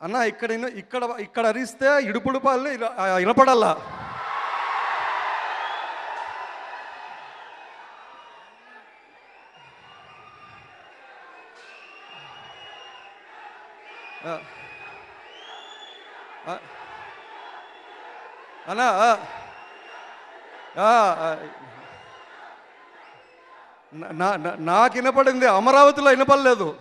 అన్న ఇక్కడ ఇక్కడ ఇక్కడ అరిస్తే ఇడుపుడు పాలు ఇలా- అన్నా నా- నాకు వినపడింది అమరావతిలో వినపడలేదు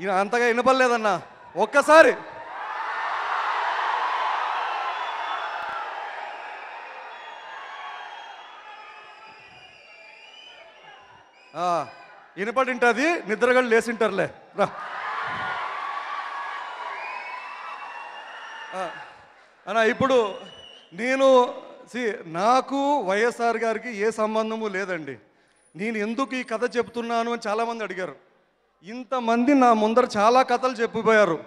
ఈయన అంతగా వినపడలేదన్నా. ఒక్కసారి. ఆ, వినపడి ఉంటుంది నిద్రగళ్ళు లేసింటారులే. రా. అన్నా అన్న ఇప్పుడు నేను సి నాకు వైఎస్ఆర్ గారికి ఏ సంబంధము లేదండి. నేను ఎందుకు ఈ కథ చెప్తున్నాను అని చాలామంది అడిగారు. ఇంతమంది నా ముందర చాలా కథలు చెప్పిపోయారు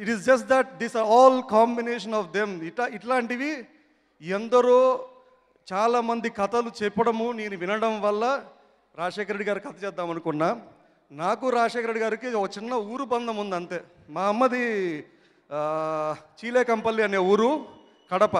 it is just that this are all combination of them ఇట్లా ఇట్లాంటివి ఎందరో చాలామంది కథలు చెప్పడము నేను వినడం వల్ల రాజశేఖర రెడ్డి గారి కథ చేద్దాం అనుకున్నా. నాకు రాజశేఖర రెడ్డి గారికి ఒక చిన్న ఊరు బంధం ఉంది అంతే. మా అమ్మది చీలేకంపల్లి అనే ఊరు కడప.